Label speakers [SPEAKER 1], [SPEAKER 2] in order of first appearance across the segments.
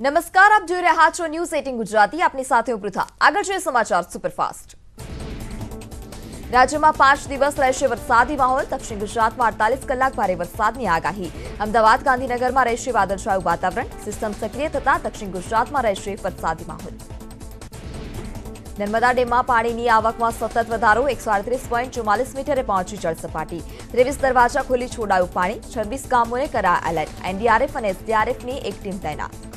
[SPEAKER 1] નમસ્કાર આપ જોઈ રહ્યા છો ન્યૂઝ એટીન ગુજરાતી આપની સાથે હું પૃથા આગળ છે સમાચાર સુપરફાસ્ટ રાજ્યમાં પાંચ દિવસ રહેશે વરસાદી માહોલ દક્ષિણ ગુજરાતમાં અડતાલીસ કલાક ભારે વરસાદની આગાહી અમદાવાદ ગાંધીનગરમાં રહેશે વાદળછાયું વાતાવરણ સિસ્ટમ સક્રિય થતા દક્ષિણ ગુજરાતમાં રહેશે વરસાદી માહોલ નર્મદા ડેમમાં પાણીની આવકમાં સતત વધારો એકસો આડત્રીસ પોઈન્ટ ચુમ્માલીસ મીટરે પહોંચી જળસપાટી ત્રેવીસ દરવાજા ખોલી છોડાયું પાણી છવ્વીસ ગામોને કરાયા એલર્ટ એનડીઆરએફ અને એસડીઆરએફની એક ટીમ તૈનાત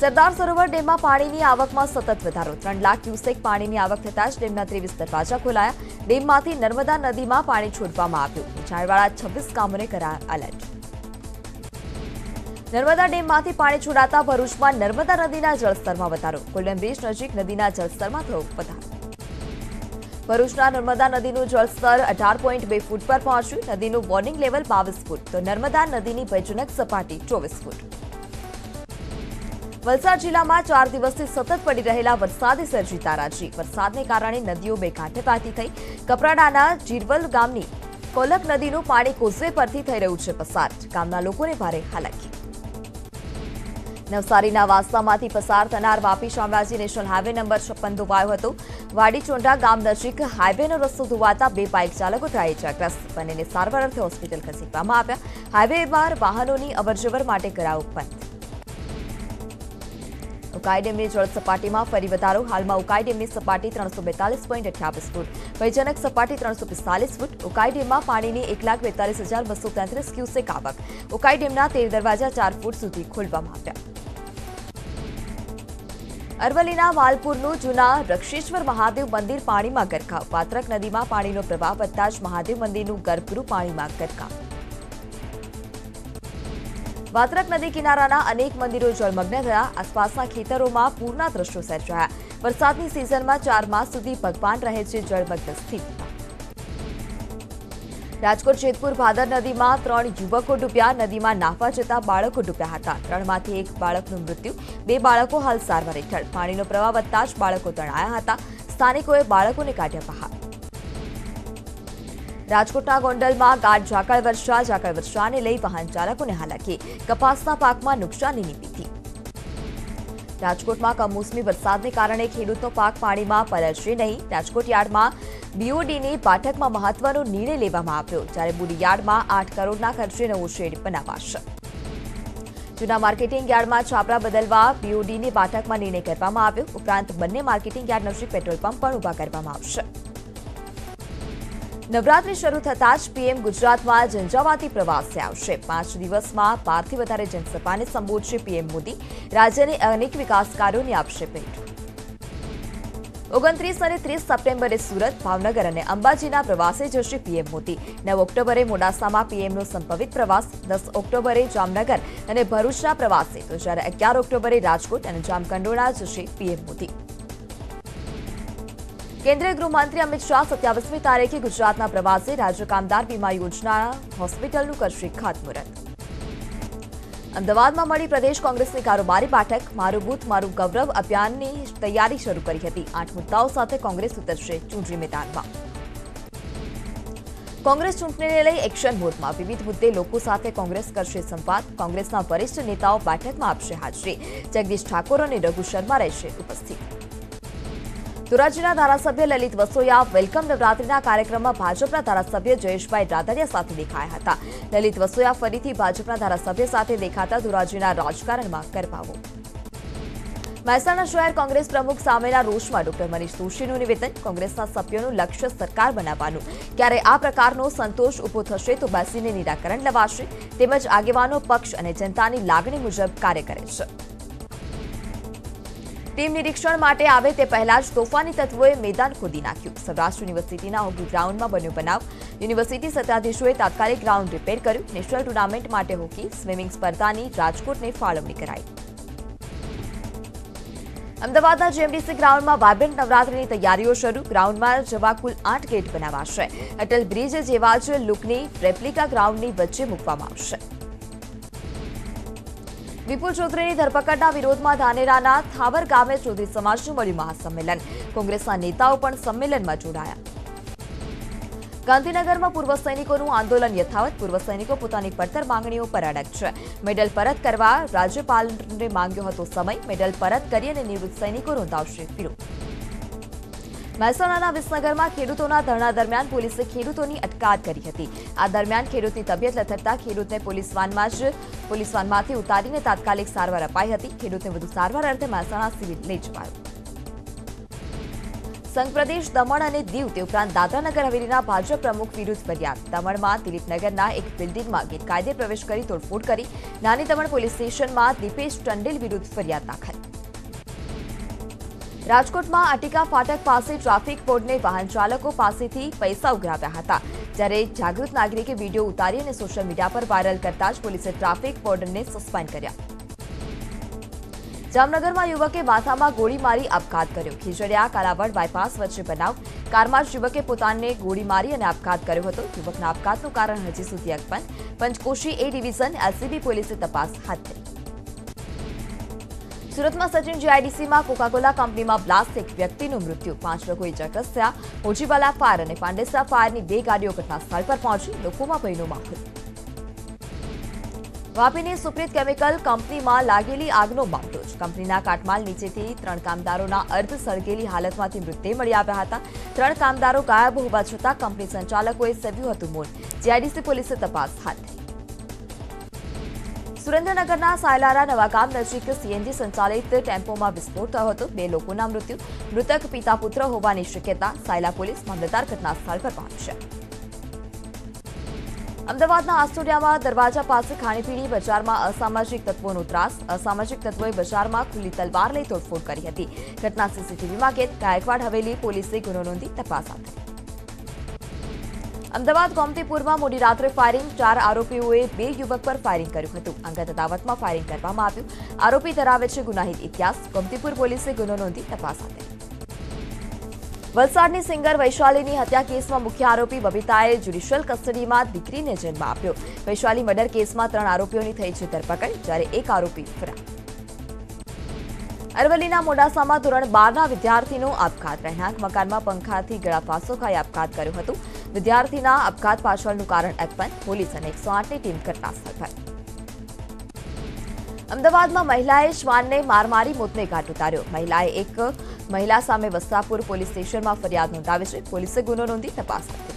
[SPEAKER 1] સરદાર સરોવર ડેમમાં પાણીની આવકમાં સતત વધારો. ત્રણ લાખ ક્યુસેક પાણીની આવક થતાં જ ડેમના ત્રેવીસ દરવાજા ખોલાયા. ડેમમાંથી નર્મદા નદીમાં પાણી છોડવામાં આવ્યું. ઝાડવાળા છવ્વીસ ગામોને કરાયા એલર્ટ નર્મદા ડેમમાંથી પાણી છોડાતા ભરૂચમાં નર્મદા નદીના જળસ્તરમાં વધારો. ગોલ્ડન બ્રિજ નજીક નદીના જળસ્તરમાં થયો વધારો. ભરૂચના નર્મદા નદીનું જળસ્તર અઢાર પોઈન્ટ બે ફૂટ પર પહોંચ્યું. નદીનું વોર્નિંગ લેવલ બાવીસ ફૂટ. તો નર્મદા નદીની ભયજનક સપાટી ચોવીસ ફૂટ. વલસાડ જિલ્લામાં ચાર દિવસથી સતત પડી રહેલા વરસાદે સર્જી તારાજી. વરસાદને કારણે નદીઓ બે કાંઠે પાતી થઈ. કપરાડાના જીરવલ ગામની કોલક નદીનું પાણી કોઝવે પરથી થઈ રહ્યું છે પસાર. ગામના લોકોને ભારે હાલાકી. નવસારીના વાસ્તામાંથી પસાર થનાર Vapi Shamlaji national highway number છપ્પન ધોવાયો હતો. વાડીચોંડા ગામ નજીક હાઈવેનો રસ્તો ધોવાતા બે બાઇક ચાલકો થયા ઇજાગ્રસ્ત. બંનેને સારવાર અર્થે હોસ્પિટલ ખસેડવામાં આવ્યા. હાઈવે પર વાહનોની અવરજવર માટે કરાયો બંધ. ઉકાઈ ડેમની જળ સપાટીમાં ફરી વધારો હાલમાં ઉકાઈ ડેમની સપાટી ત્રણસો બેતાલીસ પોઈન્ટ અઠ્યાવીસ ફૂટ ભયજનક સપાટી ત્રણસો પિસ્તાલીસ ફૂટ ઉકાઈ ડેમમાં પાણીની એક લાખ બેતાલીસ હજાર બસો તેત્રીસ ક્યુસેક આવક ઉકાઈ ડેમના તેર દરવાજા ચાર ફૂટ સુધી ખોલવામાં આવ્યા અરવલ્લીના વાલપુરનું જૂના રક્ષેશ્વર મહાદેવ મંદિર પાણીમાં ગરકાવ પાત્રક નદીમાં પાણીનો પ્રવાહ વધતા જ મહાદેવ મંદિરનું ગર્ભગૃહ પાણીમાં ગરકાવ વાત્રક નદી કિનારાના અનેક મંદિરો જળમગ્ન થયા આસપાસના ખેતરોમાં પૂરના દ્રશ્યો સર્જાયા વરસાદની સિઝનમાં ચાર માસ સુધી ભગવાન રહે છે જળમગ્ન સ્થિતિમાં રાજકોટ જેતપુર ભાદર નદીમાં ત્રણ યુવકો ડૂબ્યા નદીમાં નાહવા જતા બાળકો ડૂબ્યા હતા ત્રણમાંથી એક બાળકનું મૃત્યુ બે બાળકો હાલ સારવાર હેઠળ પાણીનો પ્રવાહ વધતા જ બાળકો તણાયા હતા સ્થાનિકોએ બાળકોને કાઢ્યા બહાર રાજકોટના ગોંડલમાં ગાઢ ઝાકળ વર્ષા ઝાકળ વર્ષાને લઈ વાહન ચાલકોને હાલાકી કપાસના પાકમાં નુકસાનીની ભીતિ રાજકોટમાં કમોસમી વરસાદને કારણે ખેડૂતનો પાક પાણીમાં પલળશે નહીં રાજકોટ યાર્ડમાં બીઓડીની બેઠકમાં મહત્વનો નિર્ણય લેવામાં આવ્યો જ્યારે બુડી યાર્ડમાં આઠ કરોડના ખર્ચે નવો શેડ બનાવાશે જૂના માર્કેટિંગ યાર્ડમાં છાપરા બદલવા બીઓડીની બેઠકમાં નિર્ણય કરવામાં આવ્યો ઉપરાંત બંને માર્કેટિંગ યાર્ડ નજીક પેટ્રોલ પંપ પણ ઉભા કરવામાં આવશે નવરાત્રી શરૂ થતાં જ પીએમ ગુજરાતમાં ઝંઝાવાતી પ્રવાસે આવશે પાંચ દિવસમાં બારથી વધારે જનસભાને સંબોધશે પીએમ મોદી રાજ્યને અનેક વિકાસ કાર્યોની આપશે ભેટ ઓગણત્રીસ અને ત્રીસ સપ્ટેમ્બરે સુરત ભાવનગર અને અંબાજીના પ્રવાસે જશે પીએમ મોદી નવ ઓક્ટોબરે મોડાસામાં પીએમનો સંભવિત પ્રવાસ દસ ઓક્ટોબરે જામનગર અને ભરૂચના પ્રવાસે તો જ્યારે અગિયાર ઓક્ટોબરે રાજકોટ અને જામકંડોળા જશે પીએમ મોદી કેન્દ્રીય ગૃહમંત્રી અમિત શાહ સત્યાવીસમી તારીખે ગુજરાતના પ્રવાસે રાજ્ય કામદાર વીમા યોજના હોસ્પિટલનું કરશે ખાતમુહૂર્ત અમદાવાદમાં મળી પ્રદેશ કોંગ્રેસની કારોબારી બેઠક મારું બૂથ મારું ગૌરવ અભિયાનની તૈયારી શરૂ કરી હતી આઠ મુદ્દાઓ સાથે કોંગ્રેસ ઉતરશે ચૂંટણી મેદાનમાં કોંગ્રેસ ચૂંટણીને લઈ એક્શન મોડમાં વિવિધ મુદ્દે લોકો સાથે કોંગ્રેસ કરશે સંવાદ કોંગ્રેસના વરિષ્ઠ નેતાઓ બેઠકમાં આપશે હાજરી જગદીશ ઠાકોર અને રઘુ શર્મા રહેશે ઉપસ્થિત ધોરાજીના ધારાસભ્ય લલિત વસોયા વેલકમ નવરાત્રીના કાર્યક્રમમાં ભાજપના ધારાસભ્ય જયેશભાઈ રાદડિયા સાથે દેખાયા હતા. લલિત વસોયા ફરીથી ભાજપના ધારાસભ્ય સાથે દેખાતા ધોરાજીના રાજકારણમાં કરપાવો મહેસાણા શહેર કોંગ્રેસ પ્રમુખ સામેના રોષમાં ડોક્ટર મનીષ દોશીનું નિવેદન, કોંગ્રેસના સભ્યોનું લક્ષ્ય સરકાર બનાવવાનું. ક્યારે આ પ્રકારનો સંતોષ ઊભો થશે તો બેસીને નિરાકરણ લવાશે. તેમજ આગેવાનો, પક્ષ અને જનતાની લાગણી મુજબ કાર્ય કરે છે. ટીમ નિરીક્ષણ માટે આવે તે પહેલા જ તોફાની તત્વોએ મેદાન ખોદી નાખ્યું સૌરાષ્ટ્ર યુનિવર્સિટીના હોકી ગ્રાઉન્ડમાં બન્યો બનાવ યુનિવર્સિટી સત્તાધીશોએ તાત્કાલિક ગ્રાઉન્ડ રિપેર કર્યું નેશનલ ટુર્નામેન્ટ માટે હોકી સ્વિમિંગ સ્પર્ધાની રાજકોટને ફાળવણી કરાઈ અમદાવાદના જેએમડીસી ગ્રાઉન્ડમાં વાયબ્રન્ટ નવરાત્રીની તૈયારીઓ શરૂ ગ્રાઉન્ડમાં જવા કુલ આઠ ગેટ બનાવાશે અટલ બ્રિજ જેવા જ લુકની રેપ્લિકા ગ્રાઉન્ડની વચ્ચે મૂકવામાં આવશે વિપુલ ચૌધરીની ધરપકડના વિરોધમાં ધાનેરાના થાવર ગામે ચૌધરી સમાજનું મળ્યું મહાસંમેલન કોંગ્રેસના નેતાઓ પણ સંમેલનમાં જોડાયા ગાંધીનગરમાં પૂર્વ સૈનિકોનું આંદોલન યથાવત પૂર્વ સૈનિકો પોતાની પડતર માંગણીઓ પર અડગ છે મેડલ પરત કરવા રાજ્યપાલને માંગ્યો હતો સમય મેડલ પરત કરી અને નિવૃત્ત સૈનિકો નોંધાવશે વિરોધ મહેસાણાના વિસનગરમાં ખેડૂતોના ધરણા દરમિયાન પોલીસે ખેડૂતોની અટકાયત કરી હતી આ દરમિયાન ખેડૂતની તબિયત લથડતા ખેડૂતને પોલીસ વાનમાં જ પોલીસ વાનમાંથી ઉતારીને તાત્કાલિક સારવાર અપાઈ હતી ખેડૂતને વધુ સારવાર અર્થે મહેસાણા સિવિલ લઈ જવાયો સંઘ પ્રદેશ દમણ અને દીવ તે ઉપરાંત દાદરાનગર હવેલીના ભાજપ પ્રમુખ વિરુદ્ધ ફરિયાદ દમણમાં દિલીપનગરના એક બિલ્ડિંગમાં ગેરકાયદે પ્રવેશ કરી તોડફોડ કરી નાની દમણ પોલીસ સ્ટેશનમાં દીપેશ ટંડેલ વિરુદ્ધ ફરિયાદ દાખલ રાજકોટમાં અટિકા ફાટક પાસે ટ્રાફિક બોર્ડને વાહન ચાલકો પાસેથી પૈસા ઉઘરાવ્યા હતા જ્યારે જાગૃત નાગરિકે વિડીયો ઉતારી અને સોશિયલ મીડિયા પર વાયરલ કરતા જ પોલીસે ટ્રાફિક બોર્ડને સસ્પેન્ડ કર્યા જામનગરમાં યુવકે માથામાં ગોળી મારી આપઘાત કર્યો ખીજડીયા કાલાવડ બાયપાસ વચ્ચે બનાવ કારમાં જ યુવકે પોતાને ગોળી મારી અને આપઘાત કર્યો હતો યુવકના આપઘાતનું કારણ હજી સુધી અકબંધ પંચકોશી એ ડિવિઝન એલસીબી પોલીસે તપાસ હાથ ધરી સુરતમાં સચિન જીઆઈડીસીમાં કોકાકોલા કંપનીમાં બ્લાસ્ટ એક વ્યક્તિનું મૃત્યુ પાંચ લોકો ઇજાગ્રસ્ત થયા મોજીવાલા ફાયર અને પાંડેસરા ફાયરની બે ગાડીઓ ઘટના સ્થળ પર પહોંચી લોકોમાં ભયનો માહોલ વાપીની સુપ્રીત કેમિકલ કંપનીમાં લાગેલી આગનો મામલો જ કંપનીના કાટમાલ નીચેથી ત્રણ કામદારોના અર્ધ સળગેલી હાલતમાંથી મૃતદેહ મળી આવ્યા હતા ત્રણ કામદારો ગાયબ હોવા છતાં કંપની સંચાલકોએ સેવ્યું હતું મોત જીઆઈડીસી પોલીસે તપાસ હાથ ધરી સુરેન્દ્રનગરના સાયલારા નવાગામ નજીક સીએનજી સંચાલિત ટેમ્પોમાં વિસ્ફોટ થયો હતો બે લોકોના મૃત્યુ મૃતક પિતા પુત્ર હોવાની શક્યતા સાયલા પોલીસ મામલતદાર ઘટના સ્થળ પર પહોંચ્યા અમદાવાદના આસ્ટોડિયામાં દરવાજા પાસે ખાણીપીણી બજારમાં અસામાજિક તત્વોનો ત્રાસ અસામાજિક તત્વોએ બજારમાં ખુલ્લી તલવાર લઈ તોડફોડ કરી હતી ઘટના સીસીટીવીમાં કેદ ગાયકવાડ હવેલી પોલીસે ગુનો નોંધી તપાસ હાથ ધરી અમદાવાદ ગોમતીપુરમાં મોડી રાત્રે ફાયરિંગ ચાર આરોપીઓએ બે યુવક પર ફાયરિંગ કર્યું હતું અંગત અદાવતમાં ફાયરિંગ કરવામાં આવ્યું આરોપી ધરાવે છે ગુનાહિત ઇતિહાસ ગોમતીપુર પોલીસે ગુનો નોંધી તપાસ હાથ વલસાડની સિંગર વૈશાલીની હત્યા કેસમાં મુખ્ય આરોપી બબીતાએ જ્યુડિશિયલ કસ્ટડીમાં દીકરીને જન્મ આપ્યો વૈશાલી મર્ડર કેસમાં ત્રણ આરોપીઓની થઈ છે ધરપકડ જ્યારે એક આરોપી ફરાર અરવલ્લીના મોડાસામાં ધોરણ બારના વિદ્યાર્થીનો આપઘાત રહેણાંક મકાનમાં પંખાથી ગળાફાંસો ખાઈ આપઘાત કર્યો હતો વિદ્યાર્થીના આપઘાત પાછળનું કારણ અકબંધ પોલીસ અને એકસો આઠની ટીમ ઘટનાસ્થળ પર. અમદાવાદમાં મહિલાએ શ્વાનને માર મારી મોતને ઘાટ ઉતાર્યો. મહિલાએ એક મહિલા સામે વસ્ત્રાપુર પોલીસ સ્ટેશનમાં ફરિયાદ નોંધાવી છે. પોલીસે ગુનો નોંધી તપાસ કરી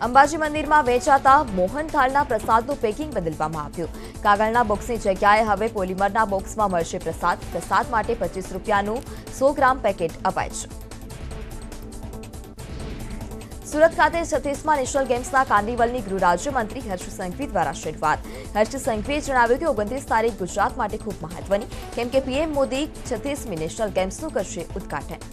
[SPEAKER 1] અંબાજી મંદિરમાં વેચાતા મોહનથાળના પ્રસાદનું પેકિંગ બદલવામાં આવ્યું કાગળના બોક્સની જગ્યાએ હવે પોલિમરના બોક્સમાં મળશે પ્રસાદ પ્રસાદ માટે પચીસ રૂપિયાનું સો ગ્રામ પેકેટ અપાય છે સુરત ખાતે છત્રીસમાં નેશનલ ગેમ્સના કાર્નિવલની ગૃહ રાજ્યમંત્રી હર્ષ સંઘવી દ્વારા શરૂઆત હર્ષ સંઘવીએ જણાવ્યું કે ઓગણત્રીસ તારીખ ગુજરાત માટે ખૂબ મહત્વની કેમ કે પીએમ મોદી છત્રીસમી નેશનલ ગેમ્સનું કરશે ઉદઘાટન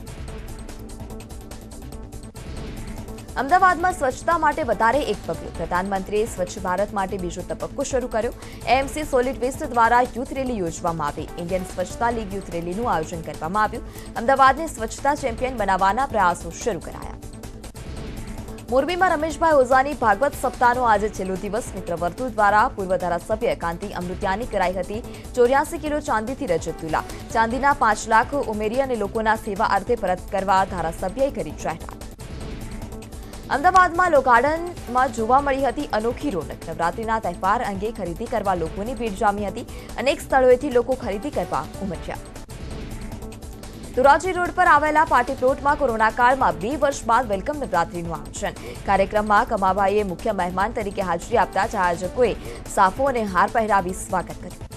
[SPEAKER 1] અમદાવાદમાં સ્વચ્છતા માટે વધારે એક પગલું પ્રધાનમંત્રીએ સ્વચ્છ ભારત માટે બીજો તબક્કો શરૂ કર્યો એએમસી સોલિડ વેસ્ટ દ્વારા યુથ રેલી યોજવામાં આવી ઇન્ડિયન સ્વચ્છતા લીગ યુથ રેલીનું આયોજન કરવામાં આવ્યું અમદાવાદને સ્વચ્છતા ચેમ્પિયન બનાવવાના પ્રયાસો શરૂ કરાયા મોરબીમાં રમેશભાઈ ઓઝાની ભાગવત સપ્તાહનો આજે છેલ્લો દિવસ મિત્ર વર્તુળ દ્વારા પૂર્વ ધારાસભ્ય કાંતિ અમૃત્યાની કરાઈ હતી ચોર્યાસી કિલો ચાંદીથી રજત તુલા ચાંદીના પાંચ લાખ ઉમેરી અને લોકોના સેવા અર્થે પરત કરવા ધારાસભ્યએ કરી જાહેરાત અમદાવાદમાં લો ગાર્ડનમાં જોવા મળી હતી અનોખી રોનક નવરાત્રીના તહેવાર અંગે ખરીદી કરવા લોકોની ભીડ જામી હતી અનેક સ્થળોએથી લોકો ખરીદી કરવા ઉમટ્યા ધોરાજી રોડ પર આવેલા પાર્ટી પ્લોટમાં કોરોના કાળમાં બે વર્ષ બાદ વેલકમ નવરાત્રીનું આયોજન કાર્યક્રમમાં કમાભાઈએ મુખ્ય મહેમાન તરીકે હાજરી આપતા આયોજકોએ સાફો અને હાર પહેરાવી સ્વાગત કર્યું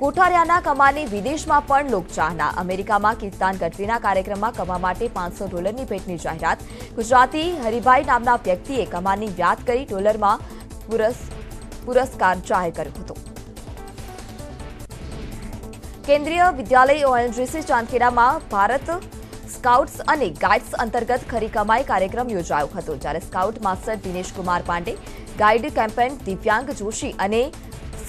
[SPEAKER 1] કોઠારિયાના કમાની વિદેશમાં પણ લોકચાહના અમેરિકામાં કીર્તાન ગઢવીના કાર્યક્રમમાં કમા માટે પાંચસો ડોલરની ભેટની જાહેરાત ગુજરાતી હરિભાઈ નામના વ્યક્તિએ કમાની યાદ કરી ડોલરમાં પુરસ્કાર જાહેર કર્યો હતો કેન્દ્રીય વિદ્યાલય ઓએનજીસી ચાંદખેડામાં ભારત સ્કાઉટ્સ અને ગાઈડ્સ અંતર્ગત ખરી કમાઈ કાર્યક્રમ યોજાયો હતો જ્યારે scout master Dinesh Kumar Pande guide campaign Divyang Joshi અને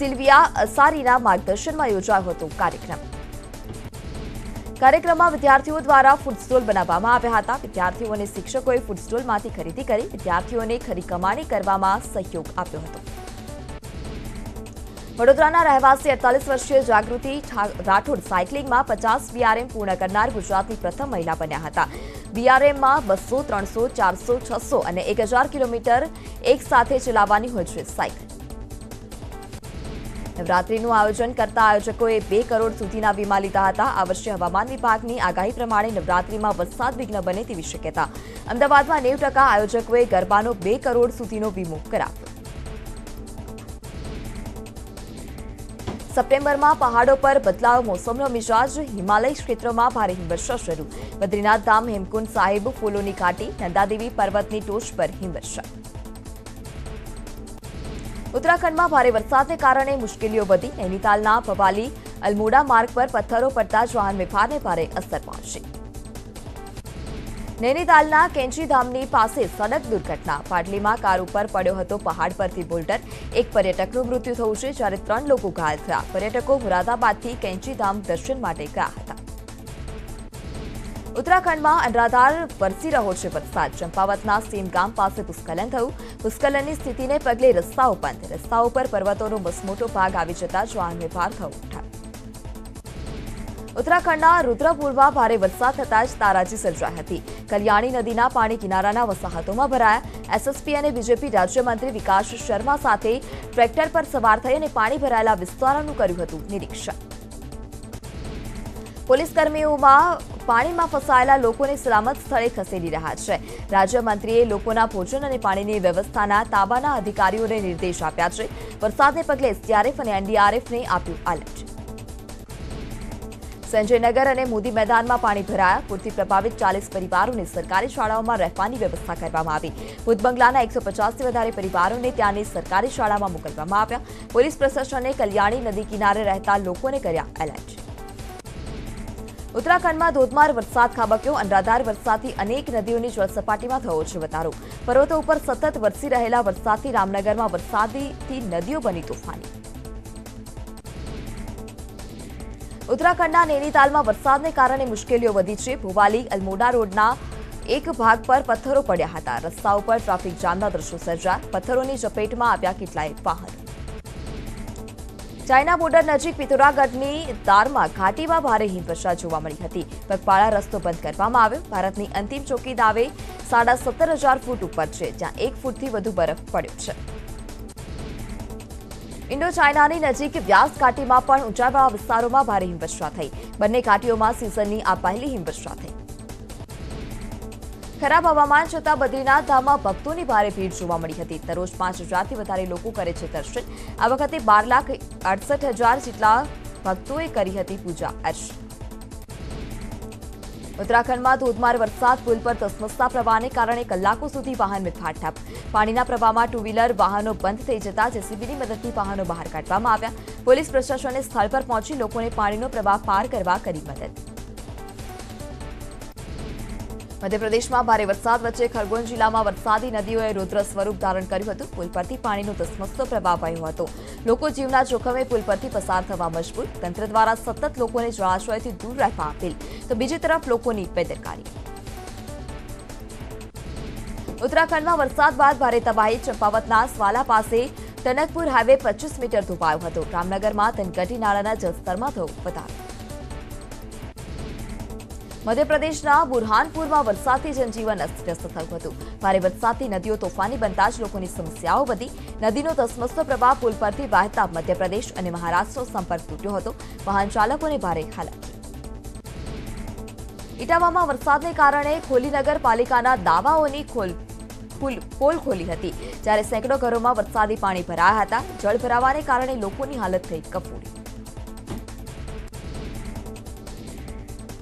[SPEAKER 1] સિલ્વિયા અસારીના માર્ગદર્શનમાં યોજાયો હતો કાર્યક્રમ કાર્યક્રમમાં વિદ્યાર્થીઓ દ્વારા ફૂડ સ્ટોલ બનાવવામાં આવ્યા હતા વિદ્યાર્થીઓ અને શિક્ષકોએ ફૂડ સ્ટોલમાંથી ખરીદી કરી વિદ્યાર્થીઓને ખરી કમાણી કરવામાં સહયોગ આપ્યો હતો વડોદરાના રહેવાસી અડતાલીસ વર્ષીય જાગૃતિ રાઠોડ સાયકલિંગમાં પચાસ બીઆરએમ પૂર્ણ કરનાર ગુજરાતની પ્રથમ મહિલા બન્યા હતા બીઆરએમમાં બસો ત્રણસો ચારસો છસો અને એક હજાર કિલોમીટર એક સાથે ચલાવવાની હોય છે સાયકલ નવરાત્રીનું આયોજન કરતા આયોજકોએ બે કરોડ સુધીના વીમા લીધા હતા આ વર્ષે હવામાન વિભાગની આગાહી પ્રમાણે નવરાત્રીમાં વરસાદ વિઘ્ન બને તેવી શક્યતા અમદાવાદમાં નેવું ટકા આયોજકોએ ગરબાનો બે કરોડ સુધીનો વીમો કરાવ્યો સપ્ટેમ્બરમાં પહાડો પર બદલાવ મોસમનો મિજાજ હિમાલય ક્ષેત્રમાં ભારે હિમવર્ષા શરૂ બદ્રીનાથ ધામ હેમકુંડ સાહિબ ફૂલોની ઘાટી નંદાદેવી પર્વતની ટોચ પર હિમવર્ષા ઉત્તરાખંડમાં ભારે વરસાદને કારણે મુશ્કેલીઓ વધી નૈનીતાલના પવાલી અલમોડા માર્ગ પર પથ્થરો પડતા જ વાહન વ્યવહારને ભારે અસર પહોંચી નૈનીતાલના કેન્ચીધામની પાસે સડક દુર્ઘટના પાટલીમાં કાર ઉપર પડ્યો હતો પહાડ પરથી બોલ્ડર એક પર્યટકનું મૃત્યુ થયું છે જ્યારે ત્રણ લોકો ઘાયલ થયા પર્યટકો મુરાદાબાદથી કેન્ચીધામ દર્શન માટે ગયા હતા ઉત્તરાખંડમાં અનરાધાર વરસી રહ્યો છે વરસાદ. ચંપાવતના સીમ ગામ પાસે ભૂસ્ખલન થયું. ભૂસ્ખલનની સ્થિતિને પગલે રસ્તાઓ બંધ. રસ્તાઓ પર પર્વતોનો મસમોટો ભાગ આવી જતા વાહન વ્યવહાર થયો ઉત્તરાખંડના રુદ્રપુરમાં ભારે વરસાદ થતાં જ તારાજી સર્જાઈ હતી. કલ્યાણી નદીના પાણી કિનારાના વસાહતોમાં ભરાયા. એસએસપી અને બીજેપી રાજ્યમંત્રી વિકાસ શર્મા સાથે ટ્રેક્ટર પર સવાર થઈ અને પાણી ભરાયેલા વિસ્તારોનું કર્યું હતું નિરીક્ષણ. પોલીસ કર્મીઓમાં પાણીમાં ફસાયેલા લોકોને સલામત સ્થળે ખસેડી રહ્યા છે. રાજ્યમંત્રીએ લોકોના ભોજન અને પાણીની વ્યવસ્થાના તાબાના અધિકારીઓને નિર્દેશ આપ્યા છે. વરસાદને પગલે એસડીઆરએફ અને એનડીઆરએફને આપ્યું એલર્ટ સંજયનગર અને મોદી મેદાનમાં પાણી ભરાયા. પૂરથી પ્રભાવિત ચાલીસ પરિવારોને સરકારી શાળાઓમાં રહેવાની વ્યવસ્થા કરવામાં આવી. ભૂત બંગલાના એકસો પચાસથી વધારે પરિવારોને ત્યાંની સરકારી શાળામાં મોકલવામાં આવ્યા. પોલીસ પ્રશાસને કલ્યાણી નદી કિનારે રહેતા લોકોને કર્યા એલર્ટ ઉત્તરાખંડમાં ધોધમાર વરસાદ ખાબક્યો અનરાધાર વરસાદથી અનેક નદીઓની જળસપાટીમાં થયો છે વધારો. પર્વતો ઉપર સતત વરસી રહેલા વરસાદથી રામનગરમાં વરસાદથી નદીઓ બની તોફાની. ઉત્તરાખંડના નૈનીતાલમાં વરસાદને કારણે મુશ્કેલીઓ વધી છે. ભુવાલી, અલમોડા રોડના એક ભાગ પર પથ્થરો પડ્યા હતા. રસ્તા ઉપર ટ્રાફિક જામના દ્રશ્યો સર્જાયા. પથ્થરોની ચપેટમાં આવ્યા કેટલાય વાહનો. ચાઇના બોર્ડર નજીક પિથોરાગઢની દારમાં ઘાટીમાં ભારે હિમવર્ષા જોવા મળી હતી. પગપાળા રસ્તો બંધ કરવામાં આવ્યો. ભારતની અંતિમ ચોકી દાવે સાડા સત્તર હજાર ફૂટ ઉપર છે, જ્યાં એક ફૂટથી વધુ બરફ પડ્યો છે. ઇન્ડો ચાઇનાની નજીક વ્યાસ ઘાટીમાં પણ ઊંચાઈવાળા વિસ્તારોમાં ભારે હિમવર્ષા થઈ. બંને ઘાટીઓમાં સિઝનની આ પહેલી હિમવર્ષા થઈ. ખરાબ હવામાન છતાં બદ્રીનાથ ધામમાં ભક્તોની ભારે ભીડ જોવા મળી હતી દરરોજ પાંચ હજારથી વધારે લોકો કરે છે દર્શન આ વખતે બાર લાખ અડસઠ હજાર જેટલા ભક્તોએ કરી હતી પૂજા અર્ચના ઉત્તરાખંડમાં ધોધમાર વરસાદ પુલ પર ધસમસતા પ્રવાહને કારણે કલાકો સુધી વાહન વ્યવહાર ઠપ પાણીના પ્રવાહમાં ટુ વ્હીલર વાહનો બંધ થઈ જતા જેસીબીની મદદથી વાહનો બહાર કાઢવામાં આવ્યા પોલીસ પ્રશાસને સ્થળ પર પહોંચી લોકોને પાણીનો પ્રવાહ પાર કરવા કરી મદદ મધ્યપ્રદેશમાં ભારે વરસાદ વચ્ચે ખરગોન જિલ્લામાં વરસાદી નદીઓએ રુદ્ર સ્વરૂપ ધારણ કર્યું હતું. પુલ પરથી પાણીનો ધસમસતો પ્રવાહ વહ્યો હતો. લોકો જીવના જોખમે પુલ પરથી પસાર થવા મજબૂર તંત્ર દ્વારા સતત લોકોને જળાશયથી દૂર રહેવા અપીલ. તો બીજી તરફ લોકોની બેદરકારી. ઉત્તરાખંડમાં વરસાદ બાદ ભારે તબાહી, ચંપાવતના સ્વાલા પાસે ટનકપુર હાઈવે પચીસ મીટર ધોપાયો હતો. રામનગરમાં તનકટી નાળાના જળસ્તરમાં થયો વધારો. મધ્યપ્રદેશના બુરહાનપુરમાં વરસાદથી જનજીવન અસ્તવ્યસ્ત થયું હતું ભારે વરસાદથી નદીઓ તોફાની બનતા જ લોકોની સમસ્યાઓ વધી નદીનો ધસમસતો પ્રવાહ પુલ પરથી વહેતા મધ્યપ્રદેશ અને મહારાષ્ટ્રનો સંપર્ક તૂટ્યો હતો વાહન ચાલકોને ભારે હાલાકી ઇટાવામાં વરસાદને કારણે ખોલી નગરપાલિકાના દાવાઓની ખોલ પોલ ખોલી હતી જ્યારે સેંકડો ઘરોમાં વરસાદી પાણી ભરાયા હતા જળ ભરાવાને કારણે લોકોની હાલત થઈ કફોડી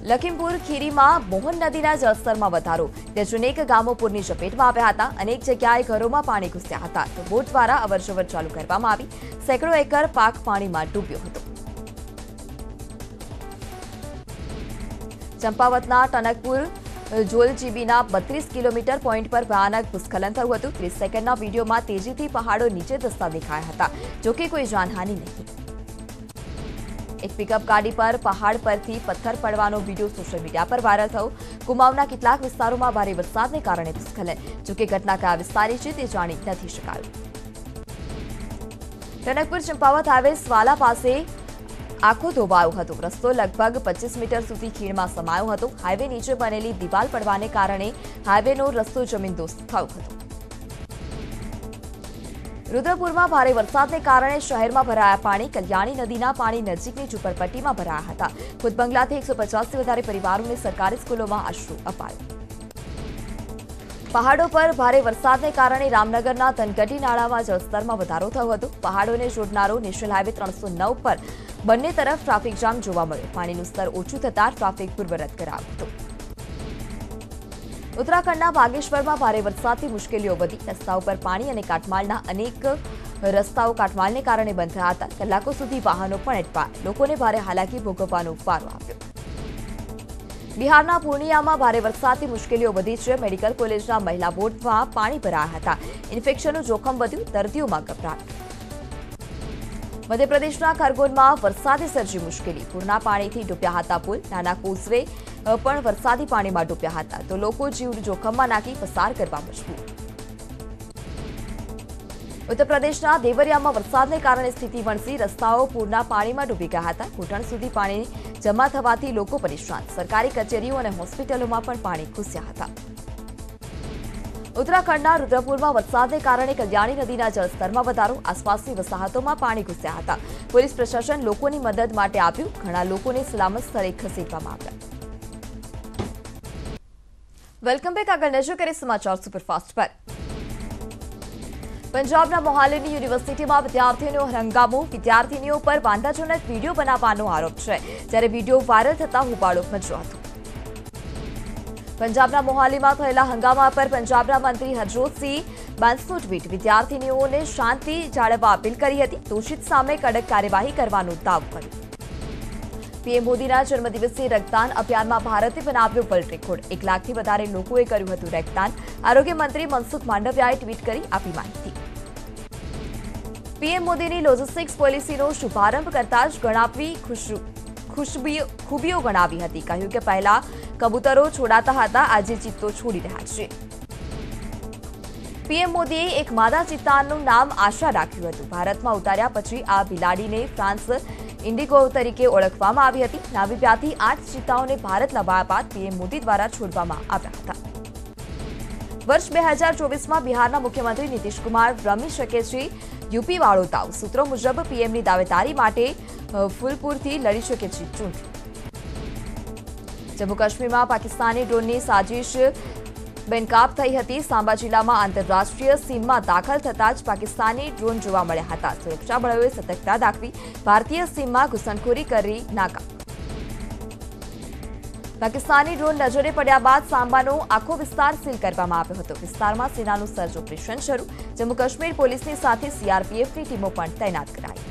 [SPEAKER 1] લખીમપુર ખીરીમાં મોહન નદીના જળસ્તરમાં વધારો ત્યાં અનેક ગામો પૂરની ઝપેટમાં આવ્યા હતા અનેક જગ્યાએ ઘરોમાં પાણી ઘૂસ્યા હતા તો બોટ દ્વારા અવરજવર ચાલુ કરવામાં આવી સેંકડો એકર પાક પાણીમાં ડૂબ્યો હતો ચંપાવતના ટનકપુર જોલજીબીના બત્રીસ કિલોમીટર પોઈન્ટ પર ભયાનક ભૂસ્ખલન થયું હતું ત્રીસ સેકન્ડના વિડીયોમાં તેજીથી પહાડો નીચે દસતા દેખાયા હતા જોકે કોઈ જાનહાની નહીં એક પિકઅપ ગાડી પર પહાડ પરથી પથ્થર પડવાનો વિડીયો સોશિયલ મીડિયા પર વાયરલ થયો કુમાવના કેટલાક વિસ્તારોમાં ભારે વરસાદને કારણે ભૂસ્ખલન જોકે ઘટના કયા વિસ્તારની છે તે જાણી નથી શકાયું ટનકપુર ચંપાવત હાઈવે સ્વાલા પાસે આખો ધોવાયો હતો રસ્તો લગભગ પચીસ મીટર સુધી ખીણમાં સમાયો હતો હાઈવે નીચે બનેલી દિવાલ પડવાને કારણે હાઈવેનો રસ્તો જમીનદોસ્ત થયો હતો રુદ્રપુરમાં ભારે વરસાદને કારણે શહેરમાં ભરાયા પાણી કલ્યાણી નદીના પાણી નજીકની ઝુંપડપટ્ટીમાં ભરાયા હતા ખુદ બંગલાથી એકસો પચાસથી વધારે પરિવારોને સરકારી સ્કૂલોમાં આશરો અપાયો પહાડો પર ભારે વરસાદને કારણે રામનગરના ધનગઢી નાળામાં જળસ્તરમાં વધારો થયો હતો પહાડોને જોડનારો નેશનલ હાઈવે ત્રણસો નવ પર બંને તરફ ટ્રાફિક જામ જોવા મળ્યો પાણીનું સ્તર ઓછું થતાં ટ્રાફિક પૂર્વરત કરાયો હતો ઉત્તરાખંડના બાગેશ્વરમાં ભારે વરસાદથી મુશ્કેલીઓ વધી રસ્તાઓ પર પાણી અને કાટમાળના અનેક રસ્તાઓ કાટમાળને કારણે બંધ થયા હતા કલાકો સુધી વાહનો પણ અટવાયા લોકોને ભારે હાલાકી ભોગવવાનો વારો આવ્યો બિહારના પૂર્ણિયામાં ભારે વરસાદથી મુશ્કેલીઓ વધી છે મેડિકલ કોલેજના મહિલા બોર્ડમાં પાણી ભરાયા હતા ઇન્ફેક્શનનું જોખમ વધ્યું દર્દીઓમાં ગભરાટ મધ્યપ્રદેશના ખરગોનમાં વરસાદે સર્જી મુશ્કેલી પૂરના પાણીથી ડૂબ્યા હતા પુલ નાના કોઝવે પણ વરસાદી પાણીમાં ડૂબ્યા હતા તો લોકો જીવ જોખમમાં નાખી પસાર કરવા મજબૂર ઉત્તર પ્રદેશના દેવરિયામાં વરસાદને કારણે સ્થિતિ વણસી રસ્તાઓ પૂરના પાણીમાં ડૂબી ગયા હતા ઘૂંટણ સુધી પાણી જમા થવાથી લોકો પરેશાન સરકારી કચેરીઓ અને હોસ્પિટલોમાં પણ પાણી ઘૂસ્યા હતા ઉત્તરાખંડના રુદ્રપુરમાં વરસાદને કારણે કલ્યાણી નદીના જળસ્તરમાં વધારો, આસપાસની વસાહતોમાં પાણી ઘૂસ્યા હતા. પોલીસ પ્રશાસન લોકોની મદદ માટે આવ્યું. ઘણા લોકોને સલામત સ્થળે ખસેડવામાં આવ્યા. વેલકમ બેક આગળ નજર કરીએ સમાચાર સુપરફાસ્ટ પર. પંજાબના મોહાલીની યુનિવર્સિટીમાં વિદ્યાર્થીઓનો હંગામો. વિદ્યાર્થીનીઓ પર વાંધાજનક વીડિયો બનાવવાનો આરોપ છે. જ્યારે વીડિયો વાયરલ થતા હુબાળો મચ્યો હતો. પંજાબના મોહાલીમાં થયેલા હંગામા પર પંજાબના મંત્રી હરજોતસિંહ બાંસનું ટ્વીટ વિદ્યાર્થીનીઓને શાંતિ જાળવવા અપીલ કરી હતી દોષિત સામે કડક કાર્યવાહી કરવાનું દાવ કર્યું પીએમ મોદીના જન્મદિવસે રક્તદાન અભિયાનમાં ભારતે બનાવ્યો વર્લ્ડ રેકોર્ડ એક લાખથી વધારે લોકોએ કર્યું હતું રક્તદાન આરોગ્ય મંત્રી મનસુખ માંડવિયાએ ટ્વીટ કરી આપી માહિતી પીએમ મોદીની લોજિસ્ટિક્સ પોલિસીનો શુભારંભ કરતા જ ગણાવી ખૂબીઓ ગણાવી હતી કહ્યું કે પહેલા કબૂતરો છોડાતા હતા આજે ચિત્તો છોડી રહ્યા છે પીએમ મોદીએ એક માદા ચિત્તાનું નામ આશા રાખ્યું હતું ભારતમાં ઉતાર્યા પછી આ બિલાડીને ફ્રાન્સ ઇન્ડિગો તરીકે ઓળખવામાં આવી હતી નાવીપ્યાથી આઠ ચિત્તાઓને ભારત લવાયા બાદ પીએમ મોદી દ્વારા છોડવામાં આવ્યા હતા વર્ષ બે હજાર ચોવીસમાં બિહારના મુખ્યમંત્રી નીતિશકુમાર રમી શકે છે યુપી વાળો તાવ. સૂત્રો મુજબ પીએમની દાવેદારી માટે ફૂલપુરથી લડી શકે છે ચૂંટણી જમ્મુ કાશ્મીરમાં પાકિસ્તાની ડ્રોનની સાજિશ બેનકાબ થઈ હતી. સાંબા જિલ્લામાં આંતરરાષ્ટ્રીય સીમમાં દાખલ થતા જ પાકિસ્તાની ડ્રોન જોવા મળ્યા હતા. સુરક્ષા બળોએ સતર્કતા દાખવી ભારતીય સીમમાં ઘૂસણખોરી કરી નાકા પાકિસ્તાની ડ્રોન નજરે પડ્યા બાદ સાંબાનો આખો વિસ્તાર સીલ કરવામાં આવ્યો હતો વિસ્તારમાં સેનાનું સર્ચ ઓપરેશન શરૂ જમ્મુ કાશ્મીર પોલીસની સાથે સીઆરપીએફની ટીમો પણ તૈનાત કરાઈ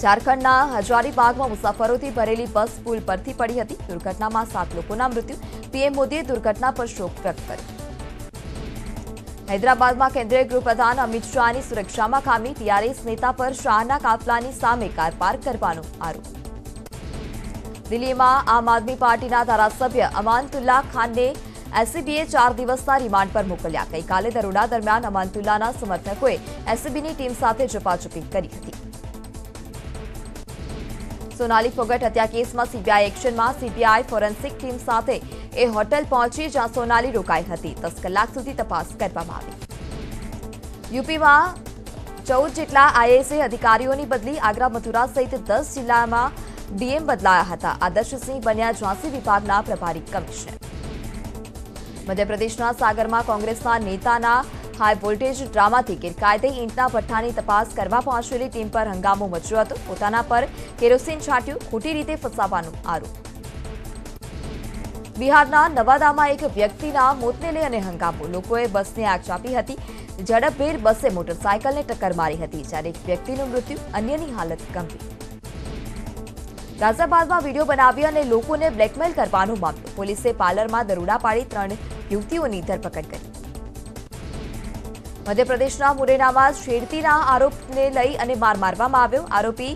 [SPEAKER 1] ઝારખંડના હજારીબાગમાં મુસાફરોથી ભરેલી બસ પુલ પરથી પડી હતી દુર્ઘટનામાં સાત લોકોના મૃત્યુ પીએમ મોદીએ દુર્ઘટના પર શોક વ્યક્ત કર્યો હૈદરાબાદમાં કેન્દ્રીય ગૃહપ્રધાન અમિત શાહની સુરક્ષામાં ખામી ટીઆરએસ નેતા પર શાહના કાફલાની સામે કાર પાર્ક કરવાનો આરોપ દિલ્હીમાં આમ આદમી પાર્ટીના ધારાસભ્ય અમાનતુલ્લા ખાનને એસીબીએ ચાર દિવસના રિમાન્ડ પર મોકલ્યા ગઈકાલે દરોડા દરમિયાન અમાનતુલ્લાના સમર્થકોએ એસીબીની ટીમ સાથે ઝપાઝપી કરી હતી સોનાલી ફોગટ હત્યા કેસમાં સીબીઆઈ એક્શનમાં સીબીઆઈ ફોરેન્સિક ટીમ સાથે એ હોટેલ પહોંચી જ્યાં સોનાલી રોકાઈ હતી દસ કલાક સુધી તપાસ કરવામાં આવી યુપીમાં ચૌદ જેટલા આઈએસએ અધિકારીઓની બદલી આગ્રા મથુરા સહિત દસ જિલ્લામાં ડીએમ બદલાયા હતા આદર્શસિંહ બન્યા ઝાંસી વિભાગના પ્રભારી કમિશનર મધ્યપ્રદેશના સાગરમાં કોંગ્રેસના નેતાના હાઈ વોલ્ટેજ ડ્રામાથી ગેરકાયદે ઈંટના ભઠ્ઠાની તપાસ કરવા પહોંચેલી ટીમ પર હંગામો મચ્યો હતો પોતાના પર કેરોસીન છાંટ્યું ખોટી રીતે ફસાવાનો આરોપ બિહારના નવાદામાં એક વ્યક્તિના મોતને લઈ અને હંગામો લોકોએ બસને આગ ચાપી હતી ઝડપભેર બસે મોટરસાયકલને ટક્કર મારી હતી જ્યારે એક વ્યક્તિનું મૃત્યુ અન્યની હાલત ગંભીર ગાઝિયાબાદમાં વીડિયો બનાવી અને લોકોને બ્લેકમેલ કરવાનો મામલો પોલીસે પાર્લરમાં દરોડા પાડી ત્રણ યુવતીઓની ધરપકડ કરી. મધ્યપ્રદેશના મુરેનામાં છેડતીના આરોપને લઈ અને માર મારવામાં આવ્યો. આરોપી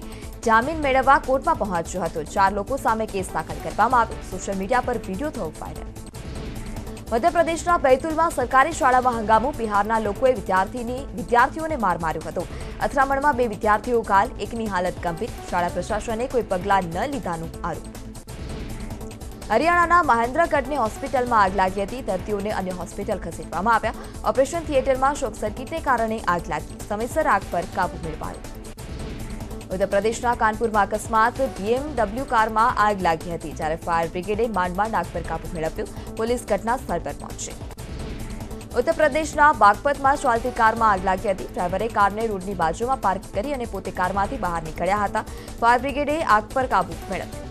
[SPEAKER 1] જામીન મેળવવા કોર્ટમાં પહોંચ્યો હતો. ચાર લોકો સામે કેસ દાખલ કરવામાં આવ્યો. સોશિયલ મીડિયા પર વીડિયો થયો વાયરલ. મધ્યપ્રદેશના બૈતુલમાં સરકારી શાળામાં હંગામો. બિહારના લોકોએ વિદ્યાર્થીની વિદ્યાર્થીઓને માર માર્યો હતો. અથડામણમાં બે વિદ્યાર્થીઓ ઘાયલ એકની હાલત ગંભીર શાળા પ્રશાસને કોઈ પગલાં ન લીધાનો આરોપ હરિયાણાના મહેન્દ્રગઢની હોસ્પિટલમાં આગ લાગી હતી દર્દીઓને અન્ય હોસ્પિટલ ખસેડવામાં આવ્યા ઓપરેશન થિયેટરમાં શોર્ટ સર્કિટને કારણે આગ લાગી સમયસર આગ પર કાબુ મેળવાયો ઉત્તર પ્રદેશના કાનપુરમાં અકસ્માત બીએમડબલ્યુ કારમાં આગ લાગી હતી જ્યારે ફાયર બ્રિગેડે માંડ માંડ આગ પર કાબુ મેળવ્યો પોલીસ ઘટના સ્થળ પર પહોંચી ઉત્તર પ્રદેશના બાગપતમાં ચાલતી કારમાં આગ લાગી હતી. ડ્રાઈવરે કારને રોડની બાજુમાં પાર્ક કરી અને પોતે કારમાંથી બહાર નીકળ્યા હતા. ફાયર બ્રિગેડે આગ પર કાબૂ મેળવ્યો.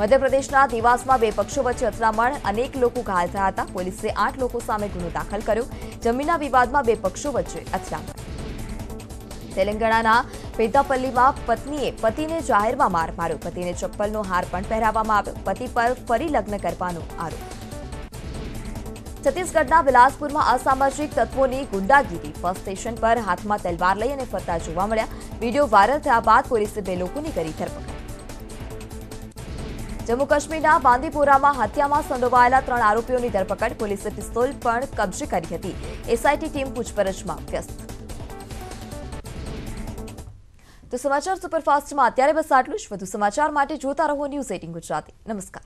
[SPEAKER 1] મધ્યપ્રદેશના દેવાસમાં બે પક્ષો વચ્ચે અથડામણ, અનેક લોકો ઘાયલ થયા હતા. પોલીસે આઠ લોકો સામે ગુનો દાખલ કર્યો. જમીનના વિવાદમાં બે પક્ષો વચ્ચે અથડામણ. તેલંગાણાના પેતાપલ્લીમાં પત્નીએ પતિને જાહેરમાં માર માર્યો પતિને ચપ્પલનો હાર પણ પહેરાવવામાં આવ્યો. પતિ પર ફરી લગ્ન કરવાનો આરોપ. છત્તીસગઢના બિલાસપુરમાં અસામાજિક તત્વોની ગુંડાગીરી. બસ સ્ટેશન પર હાથમાં તલવાર લઈ અને ફરતા જોવા મળ્યા. વીડિયો વાયરલ થયા બાદ પોલીસે બે લોકોની કરી ધરપકડ. જમ્મુ કાશ્મીરના બાંદીપોરામાં હત્યામાં સંડોવાયેલા ત્રણ આરોપીઓની ધરપકડ પોલીસે પિસ્તોલ પણ કબજે કરી હતી. એસઆઈટી ટીમ પૂછપરછમાં વ્યસ્ત. તો સમાચાર સુપરફાસ્ટમાં. અત્યારે બસ આટલું જ. વધુ સમાચાર માટે જોતા રહો ન્યૂઝ એટીન ગુજરાતી. નમસ્કાર.